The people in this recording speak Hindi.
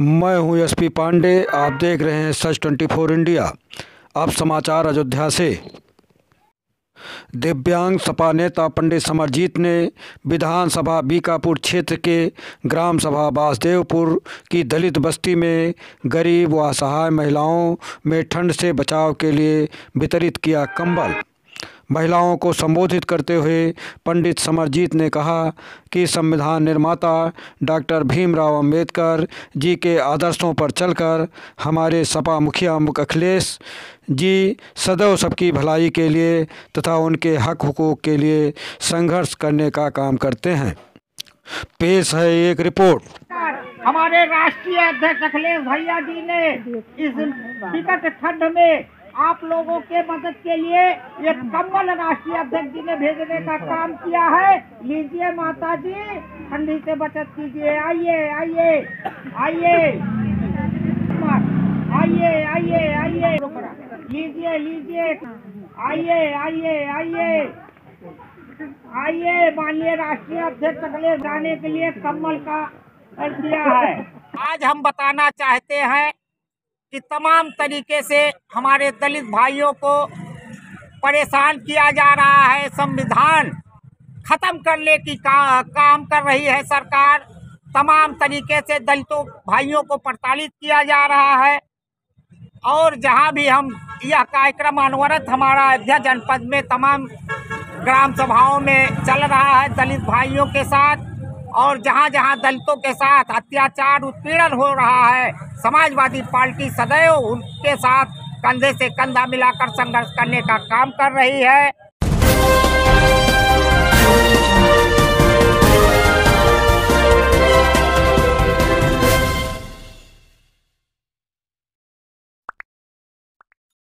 मैं हूँ एसपी पांडे, आप देख रहे हैं सच 24 इंडिया। अब समाचार अयोध्या से। दिव्यांग सपा नेता पंडित समरजीत ने विधानसभा बीकापुर क्षेत्र के ग्राम सभा बासदेवपुर की दलित बस्ती में गरीब व असहाय महिलाओं में ठंड से बचाव के लिए वितरित किया कंबल। महिलाओं को संबोधित करते हुए पंडित समरजीत ने कहा कि संविधान निर्माता डॉक्टर भीमराव अंबेडकर जी के आदर्शों पर चलकर हमारे सपा मुखिया मुख अखिलेश जी सदैव सबकी भलाई के लिए तथा उनके हक हुकूक के लिए संघर्ष करने का काम करते हैं। पेश है एक रिपोर्ट। हमारे राष्ट्रीय अध्यक्ष अखिलेश भैया जी ने इस ठंड में आप लोगों के मदद के लिए एक कम्बल राष्ट्रीय अध्यक्ष जी ने भेजने का काम किया है। लीजिए माता जी ठंडी से बचत कीजिए। आइए आइए आइए। आइए आइए आइए। लीजिए लीजिए। आइए आइए आइए। आइए, माननीय राष्ट्रीय अध्यक्ष अखिलेश जाने के लिए कम्बल का कर दिया है। आज हम बताना चाहते हैं कि तमाम तरीके से हमारे दलित भाइयों को परेशान किया जा रहा है संविधान खत्म करने की का, काम कर रही है सरकार। तमाम तरीके से दलितों भाइयों को प्रताड़ित किया जा रहा है। और जहाँ भी हम यह कार्यक्रम अनवरत हमारा अयोध्या जनपद में तमाम ग्राम सभाओं में चल रहा है दलित भाइयों के साथ। और जहाँ जहाँ दलितों के साथ अत्याचार उत्पीड़न हो रहा है, समाजवादी पार्टी सदैव उनके साथ कंधे से कंधा मिलाकर संघर्ष करने का काम कर रही है।